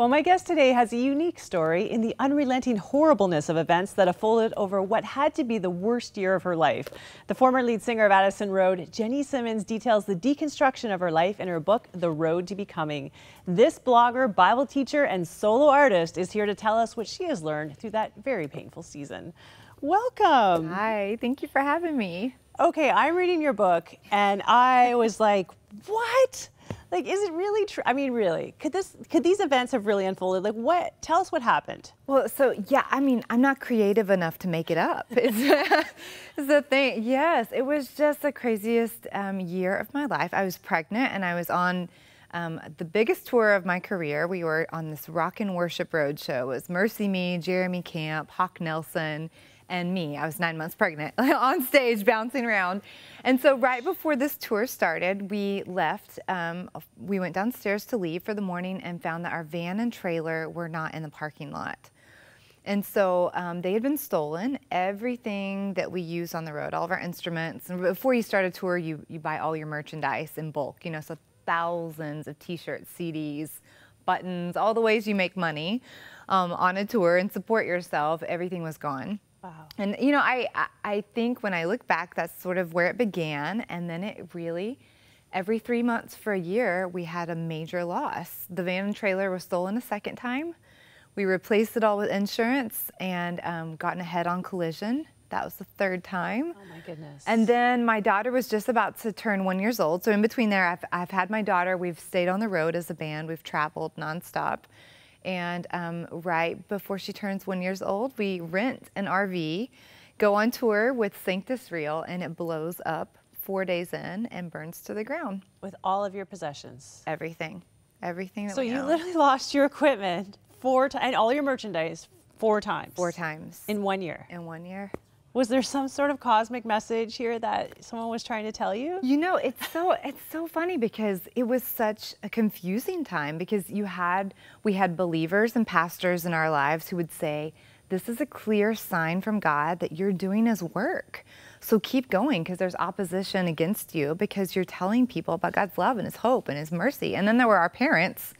Well, my guest today has a unique story in the unrelenting horribleness of events that unfolded over what had to be the worst year of her life. The former lead singer of Addison Road, Jenny Simmons, details the deconstruction of her life in her book, The Road to Becoming. This blogger, Bible teacher, and solo artist is here to tell us what she has learned through that very painful season. Welcome. Hi, thank you for having me. Okay, I'm reading your book and I was like, what? Like, is it really true? I mean, really, could this, could these events have really unfolded? Like, what? Tell us what happened. Well, so yeah, I mean, I'm not creative enough to make it up. It's, the thing. Yes, it was just the craziest um, year of my life. I was pregnant and I was on um, the biggest tour of my career. We were on this rock and worship road show. It was MercyMe, Jeremy Camp, Hawk Nelson, and me. I was nine months pregnant on stage bouncing around. And so right before this tour started, we left. Um, we went downstairs to leave for the morning and found that our van and trailer were not in the parking lot. And so um, they had been stolen. Everything that we use on the road, all of our instruments. And before you start a tour, you, you buy all your merchandise in bulk, you know, so thousands of t-shirts, CDs, buttons, all the ways you make money um, on a tour and support yourself, everything was gone. Wow. And you know, I I think when I look back, that's sort of where it began, and then it really, every three months for a year, we had a major loss. The van and trailer was stolen a second time. We replaced it all with insurance and um, got in a head-on collision. That was the third time. Oh my goodness. And then my daughter was just about to turn one years old. So in between there, I've, I've had my daughter. We've stayed on the road as a band. We've traveled nonstop. And um, right before she turns one years old, we rent an RV, go on tour with Sanctus Real, and it blows up four days in and burns to the ground. With all of your possessions? Everything. Everything that So you own. literally lost your equipment four times, and all your merchandise four times? Four times. In one year? In one year. Was there some sort of cosmic message here that someone was trying to tell you? You know, it's so it's so funny because it was such a confusing time because you had we had believers and pastors in our lives who would say, "This is a clear sign from God that you're doing his work." So keep going because there's opposition against you because you're telling people about God's love and his hope and his mercy. And then there were our parents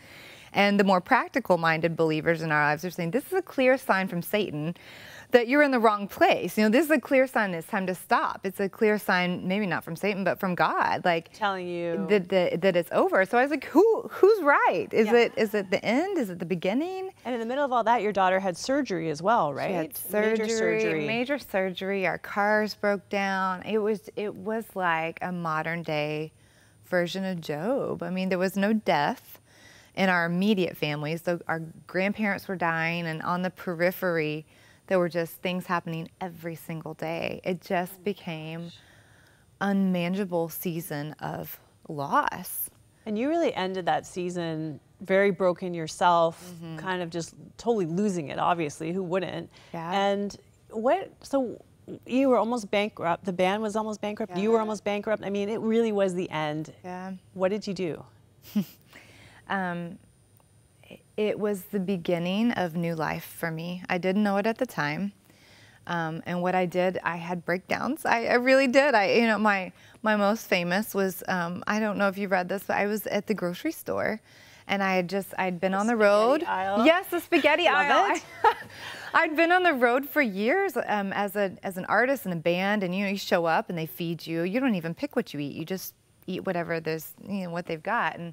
and the more practical minded believers in our lives are saying, This is a clear sign from Satan that you're in the wrong place. You know, this is a clear sign it's time to stop. It's a clear sign, maybe not from Satan, but from God, like telling you that, that, that it's over. So I was like, who who's right? Is yeah. it is it the end? Is it the beginning? And in the middle of all that, your daughter had surgery as well, right? She had surgery, major surgery. Major surgery. Our cars broke down. It was it was like a modern day version of Job. I mean, there was no death in our immediate families. So our grandparents were dying, and on the periphery there were just things happening every single day. It just became unmanageable season of loss. And you really ended that season very broken yourself, mm-hmm. kind of just totally losing it, obviously. Who wouldn't? Yeah. And what, so you were almost bankrupt. The band was almost bankrupt. Yeah. You were almost bankrupt. I mean, it really was the end. Yeah. What did you do? um, it was the beginning of new life for me. I didn't know it at the time. Um, and what I did, I had breakdowns. I, I, really did. I, you know, my my most famous was um, I don't know if you read this, but I was at the grocery store, and I had just I'd been the on the road. Aisle. Yes, the spaghetti aisle. It. I'd been on the road for years um, as a as an artist in a band, and you know you show up and they feed you. You don't even pick what you eat. You just eat whatever there's you know what they've got and.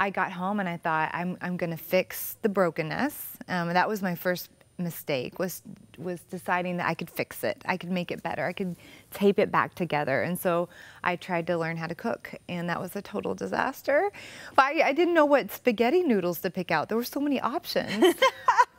I got home and I thought I'm, I'm going to fix the brokenness. Um, that was my first mistake was was deciding that I could fix it. I could make it better. I could tape it back together. And so I tried to learn how to cook, and that was a total disaster. But I, I didn't know what spaghetti noodles to pick out. There were so many options.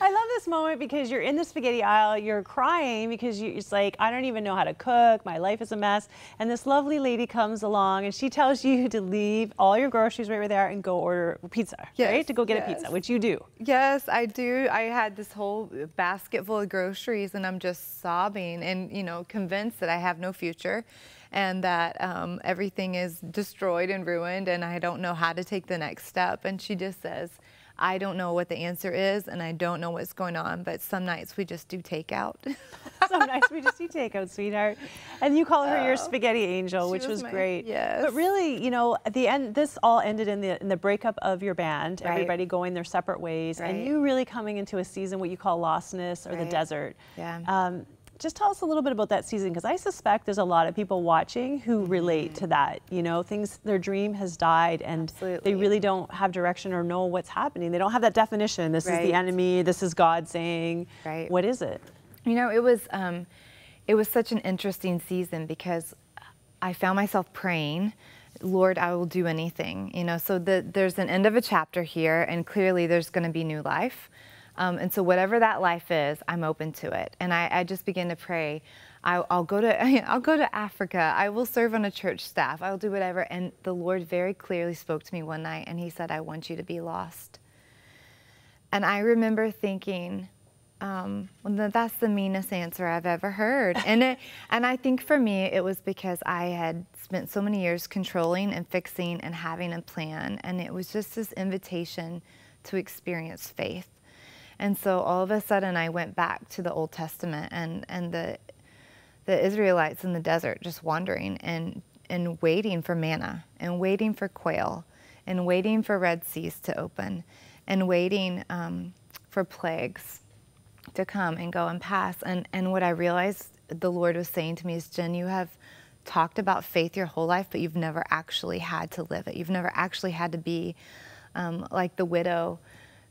I love this moment because you're in the spaghetti aisle, you're crying because you, it's like, I don't even know how to cook, my life is a mess. And this lovely lady comes along and she tells you to leave all your groceries right there and go order pizza, yes, right? To go get yes. a pizza, which you do. Yes, I do. I had this whole basket full of groceries and I'm just sobbing and, you know, convinced that I have no future and that um, everything is destroyed and ruined and I don't know how to take the next step. And she just says, I don't know what the answer is and I don't know what's going on, but some nights we just do takeout. some nights we just do takeout, sweetheart. And you call her oh, your spaghetti angel, which was, was my, great. Yes. But really, you know, at the end, this all ended in the in the breakup of your band, right. everybody going their separate ways, right. and you really coming into a season what you call lostness or right. the desert. Yeah. Um, just tell us a little bit about that season because I suspect there's a lot of people watching who relate to that. You know, things, their dream has died and Absolutely. they really don't have direction or know what's happening. They don't have that definition. This right. is the enemy, this is God saying, right. what is it? You know, it was, um, it was such an interesting season because I found myself praying. Lord, I will do anything. You know, so the, there's an end of a chapter here, and clearly there's going to be new life. Um, and so whatever that life is, I'm open to it. And I, I just begin to pray. I, will go to I'll go to Africa. I will serve on a church staff. I will do whatever. And the Lord very clearly spoke to me one night, and He said, "I want you to be lost." And I remember thinking, um, well, that's the meanest answer I've ever heard. And it, and I think for me, it was because I had spent so many years controlling and fixing and having a plan, and it was just this invitation to experience faith. And so all of a sudden I went back to the Old Testament and, and the, the Israelites in the desert just wandering and, and waiting for manna and waiting for quail and waiting for Red Seas to open and waiting um, for plagues to come and go and pass. And, and what I realized the Lord was saying to me is, Jen, you have talked about faith your whole life, but you've never actually had to live it. You've never actually had to be um, like the widow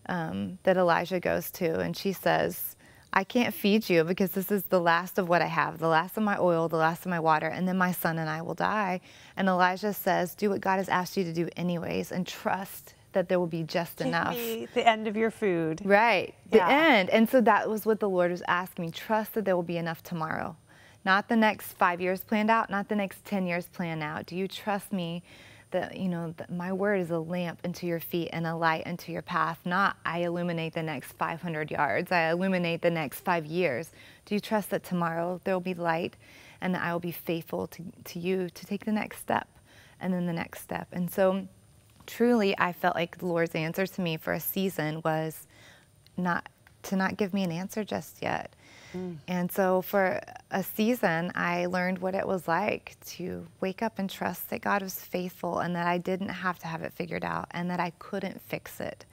um, that Elijah goes to, and she says, I can't feed you because this is the last of what I have, the last of my oil, the last of my water, and then my son and I will die. And Elijah says, Do what God has asked you to do, anyways, and trust that there will be just Give enough. the end of your food. Right, the yeah. end. And so that was what the Lord was asking me trust that there will be enough tomorrow. Not the next five years planned out, not the next 10 years planned out. Do you trust me that you know my word is a lamp unto your feet and a light unto your path not i illuminate the next 500 yards i illuminate the next five years. Do you trust that tomorrow there will be light and that i will be faithful to, to you to take the next step and then the next step? And so truly i felt like the lord's answer to me for a season was not to not give me an answer just yet Mm. And so for a season, I learned what it was like to wake up and trust that God was faithful and that I didn't have to have it figured out and that I couldn't fix it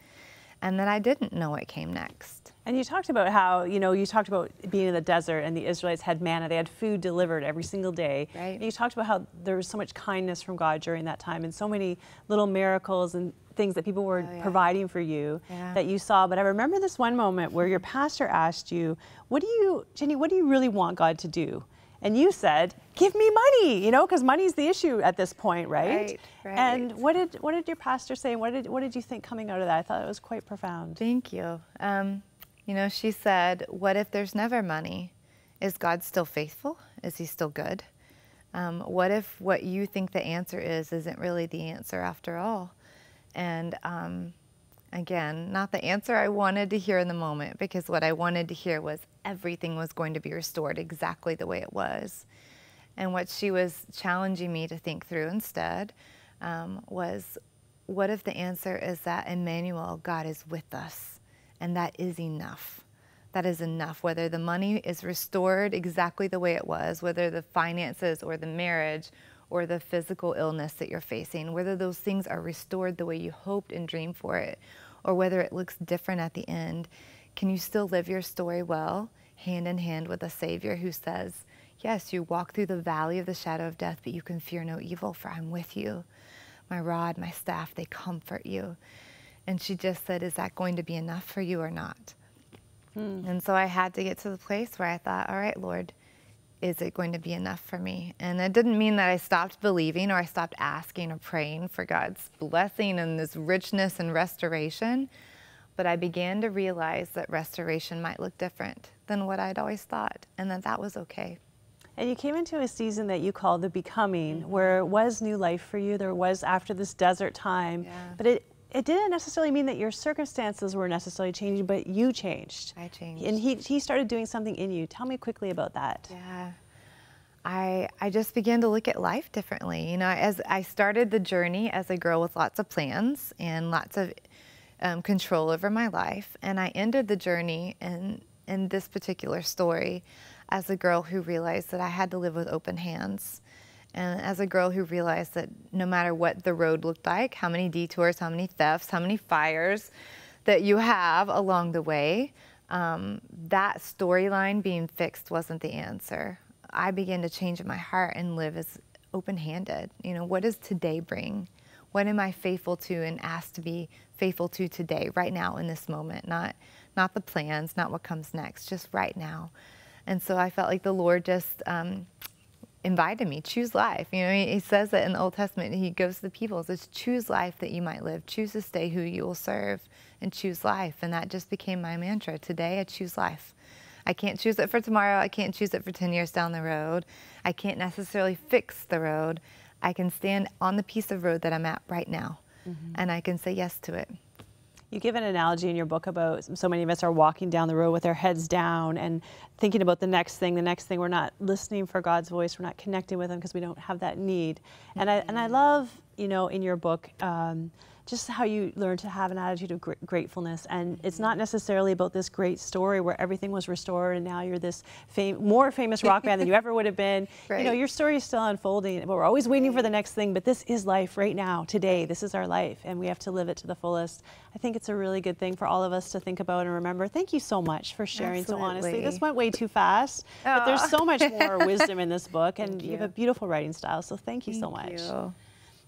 and that I didn't know what came next. And you talked about how, you know, you talked about being in the desert and the Israelites had manna. They had food delivered every single day. Right. And you talked about how there was so much kindness from God during that time and so many little miracles and things that people were oh, yeah. providing for you yeah. that you saw. But I remember this one moment where your pastor asked you, What do you, Jenny, what do you really want God to do? And you said, "Give me money," you know, because money's the issue at this point, right? Right. right. And what did what did your pastor say? What did what did you think coming out of that? I thought it was quite profound. Thank you. Um, you know, she said, "What if there's never money? Is God still faithful? Is He still good? Um, what if what you think the answer is isn't really the answer after all?" And um, again, not the answer I wanted to hear in the moment, because what I wanted to hear was everything was going to be restored exactly the way it was. And what she was challenging me to think through instead um, was what if the answer is that Emmanuel, God is with us, and that is enough? That is enough. Whether the money is restored exactly the way it was, whether the finances or the marriage or the physical illness that you're facing, whether those things are restored the way you hoped and dreamed for it, or whether it looks different at the end, can you still live your story well, hand in hand with a Savior who says, Yes, you walk through the valley of the shadow of death, but you can fear no evil, for I'm with you. My rod, my staff, they comfort you. And she just said, Is that going to be enough for you or not? Hmm. And so I had to get to the place where I thought, All right, Lord, is it going to be enough for me? And it didn't mean that I stopped believing or I stopped asking or praying for God's blessing and this richness and restoration. But I began to realize that restoration might look different than what I'd always thought, and that that was okay. And you came into a season that you call the becoming, mm-hmm. where it was new life for you. There was after this desert time, yeah. but it it didn't necessarily mean that your circumstances were necessarily changing, but you changed. I changed. And he, he started doing something in you. Tell me quickly about that. Yeah. I, I just began to look at life differently. You know, as I started the journey as a girl with lots of plans and lots of um, control over my life. And I ended the journey in, in this particular story as a girl who realized that I had to live with open hands. And as a girl who realized that no matter what the road looked like, how many detours, how many thefts, how many fires that you have along the way, um, that storyline being fixed wasn't the answer. I began to change my heart and live as open handed. You know, what does today bring? What am I faithful to and asked to be faithful to today, right now in this moment? Not, not the plans, not what comes next, just right now. And so I felt like the Lord just um, invited me, choose life. You know, he, says that in the Old Testament. He goes to the people, says, choose life that you might live. Choose to stay who you will serve and choose life. And that just became my mantra. Today, I choose life. I can't choose it for tomorrow. I can't choose it for 10 years down the road. I can't necessarily fix the road. I can stand on the piece of road that I'm at right now mm -hmm. and I can say yes to it. You give an analogy in your book about so many of us are walking down the road with our heads down and thinking about the next thing, the next thing. We're not listening for God's voice. We're not connecting with Him because we don't have that need. And I and I love, you know, in your book. Um, just how you learn to have an attitude of gr gratefulness. And it's not mm-hmm. necessarily about this great story where everything was restored and now you're this fam more famous rock band than you ever would have been. Right. You know, your story is still unfolding, but we're always waiting for the next thing. But this is life right now, today. This is our life, and we have to live it to the fullest. I think it's a really good thing for all of us to think about and remember. Thank you so much for sharing Absolutely. so honestly. This went way too fast, Aww. but there's so much more wisdom in this book, and you. you. have a beautiful writing style. So thank you thank so much. You.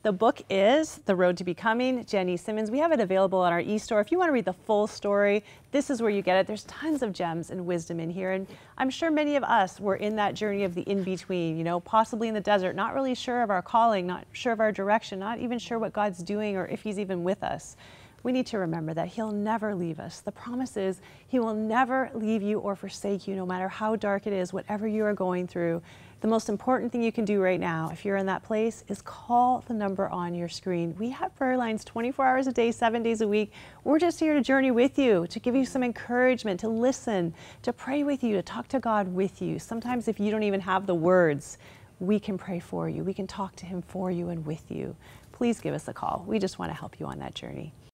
The book is The Road to Becoming, Jenny Simmons. We have it available on our e-store. If you want to read the full story, this is where you get it. There's tons of gems and wisdom in here. And I'm sure many of us were in that journey of the in-between, you know, possibly in the desert, not really sure of our calling, not sure of our direction, not even sure what God's doing or if he's even with us we need to remember that He'll never leave us. The promise is He will never leave you or forsake you, no matter how dark it is, whatever you are going through. The most important thing you can do right now, if you're in that place, is call the number on your screen. We have prayer lines 24 hours a day, seven days a week. We're just here to journey with you, to give you some encouragement, to listen, to pray with you, to talk to God with you. Sometimes if you don't even have the words, we can pray for you. We can talk to Him for you and with you. Please give us a call. We just want to help you on that journey.